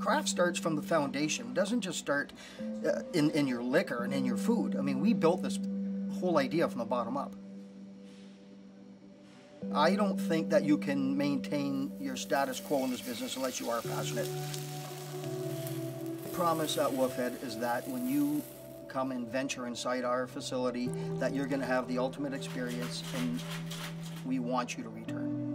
Craft starts from the foundation. It doesn't just start uh, in, in your liquor and in your food. I mean, we built this whole idea from the bottom up. I don't think that you can maintain your status quo in this business unless you are passionate. The promise at Wolfhead is that when you come and venture inside our facility, that you're going to have the ultimate experience and we want you to return.